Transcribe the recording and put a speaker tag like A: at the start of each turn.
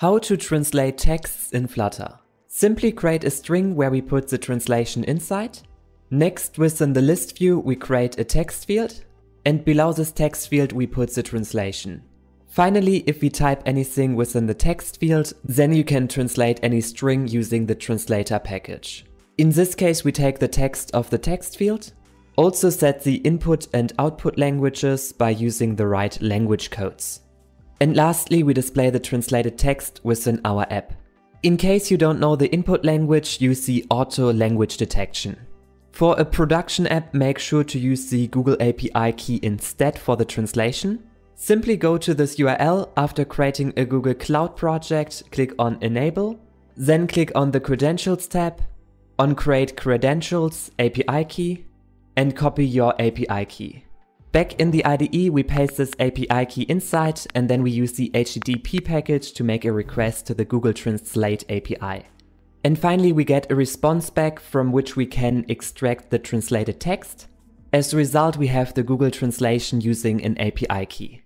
A: How to translate texts in Flutter. Simply create a string where we put the translation inside. Next, within the list view, we create a text field. And below this text field, we put the translation. Finally, if we type anything within the text field, then you can translate any string using the translator package. In this case, we take the text of the text field, also set the input and output languages by using the right language codes. And lastly, we display the translated text within our app. In case you don't know the input language, use the auto language detection. For a production app, make sure to use the Google API key instead for the translation. Simply go to this URL after creating a Google Cloud project, click on Enable, then click on the Credentials tab, on Create Credentials API key, and copy your API key. Back in the IDE, we paste this API key inside and then we use the HTTP package to make a request to the Google Translate API. And finally, we get a response back from which we can extract the translated text. As a result, we have the Google translation using an API key.